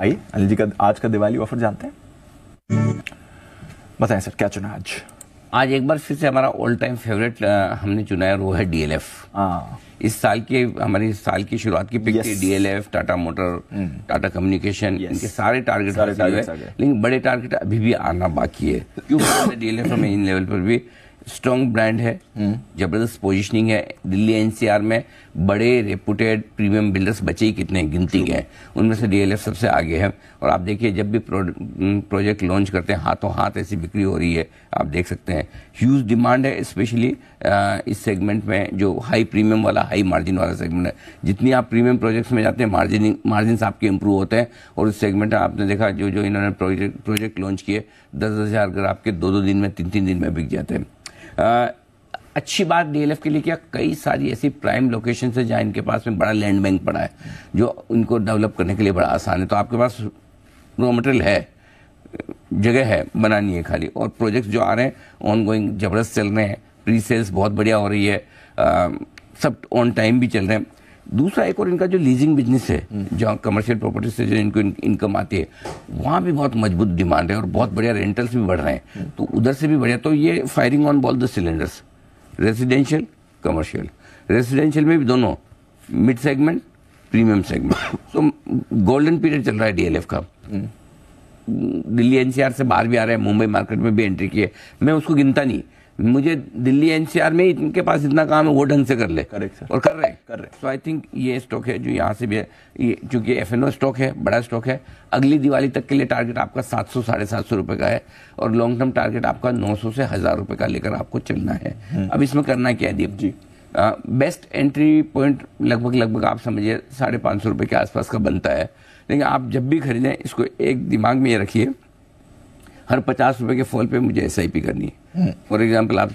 आइए अनिल जी का आज का दिवाली ऑफ़र जानते हैं? बताएँ सर क्या चुना आज? आज एक बार फिर से हमारा ऑल टाइम फेवरेट हमने चुना है वो है डीएलएफ हाँ। इस साल के हमारी साल की शुरुआत की पिक थी. DLF Tata motor Tata communication इनके सारे टारगेट सारे गए। लेकिन बड़े टारगेट अभी भी आना बाकी है। क्योंकि डीएलएफ में इन लेवल पर भी स्ट्रॉन्ग ब्रांड है ज़बरदस्त पोजीशनिंग है। दिल्ली एनसीआर में बड़े रेपुटेड प्रीमियम बिल्डर्स बचे ही कितने गिनती के हैं। उनमें से डीएलएफ सबसे आगे है। और आप देखिए जब भी प्रोजेक्ट लॉन्च करते हैं हाथों हाथ ऐसी बिक्री हो रही है आप देख सकते हैं। ह्यूज डिमांड है स्पेशली इस सेगमेंट में जो हाई प्रीमियम वाला हाई मार्जिन वाला सेगमेंट है। जितनी आप प्रीमियम प्रोजेक्ट्स में जाते हैं मार्जिन मार्जिन आपके इंप्रूव होते हैं। और उस सेगमेंट में आपने देखा जो जो इन्होंने प्रोजेक्ट प्रोजेक्ट लॉन्च किए दस हज़ार अगर आपके दो दो दिन में तीन तीन दिन में बिक जाते हैं। अच्छी बात डीएलएफ के लिए क्या। कई सारी ऐसी प्राइम लोकेशन है जहाँ इनके पास में बड़ा लैंड बैंक पड़ा है जो इनको डेवलप करने के लिए बड़ा आसान है। तो आपके पास रॉ मटेरियल है जगह है बनानी है खाली। और प्रोजेक्ट्स जो आ रहे हैं ऑन गोइंग ज़बरदस्त चल रहे हैं प्री सेल्स बहुत बढ़िया हो रही है आ, सब ऑन टाइम भी चल रहे हैं। दूसरा एक और इनका जो लीजिंग बिज़नेस है जहाँ कमर्शियल प्रॉपर्टी से जो इनको इनकम आती है वहाँ भी बहुत मज़बूत डिमांड है और बहुत बढ़िया रेंटल्स भी बढ़ रहे हैं। तो उधर से भी बढ़िया तो ये firing on all the cylinders residential commercial residential में भी दोनों मिड सेगमेंट प्रीमियम सेगमेंट तो गोल्डन पीरियड चल रहा है डीएलएफ का। दिल्ली एनसीआर से बाहर भी आ रहे हैं मुंबई मार्केट में भी एंट्री की है मैं उसको गिनता नहीं मुझे दिल्ली एनसीआर में इनके पास इतना काम है वो ढंग से कर ले। करेक्ट सर और कर रहे हैं कर रहे हैं। सो आई थिंक ये स्टॉक है जो यहाँ से भी है। ये चूँकि एफएनओ स्टॉक है बड़ा स्टॉक है। अगली दिवाली तक के लिए टारगेट आपका सात सौ साढ़े सात सौ रुपए का है। और लॉन्ग टर्म टारगेट आपका नौ सौ से हज़ार रुपए का लेकर आपको चलना है। अब इसमें करना क्या है Deep ji? Best entry point लगभग लगभग आप समझिए साढ़े पाँच सौ रुपये के आसपास का बनता है। लेकिन आप जब भी खरीदें इसको एक दिमाग में ये रखिए हर पचास रुपये के फॉल पे मुझे एसआईपी करनी है। फॉर एग्ज़ाम्पल आप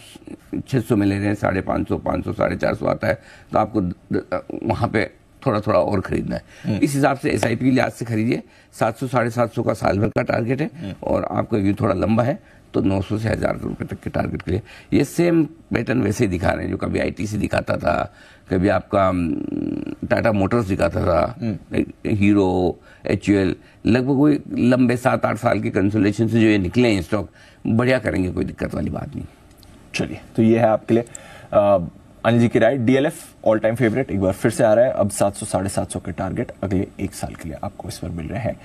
छः सौ में ले रहे हैं साढ़े पाँच सौ पाँच सौ साढ़े चार सौ आता है तो आपको वहाँ पे थोड़ा थोड़ा और खरीदना है। इस हिसाब से एस आई के लिहाज से खरीदिए। सात सौ साढ़े सात सौ का साल भर का टारगेट है और आपका व्यू थोड़ा लंबा है तो 900 से हज़ार रुपए तक के टारगेट के लिए। ये सेम पैटर्न वैसे ही दिखा रहे हैं जो कभी आई टी आईटीसी दिखाता था कभी आपका हम्म, टाटा मोटर्स दिखाता था हीरो एच लगभग कोई लंबे सात आठ साल के कंसोलेशन से जो ये निकले हैं स्टॉक बढ़िया करेंगे कोई दिक्कत वाली बात नहीं। चलिए तो ये है आपके लिए। अनिल जी की राय डीएलएफ ऑल टाइम फेवरेट एक बार फिर से आ रहा है। अब 700 साढ़े सात के टारगेट अगले एक साल के लिए आपको इस पर मिल रहे हैं।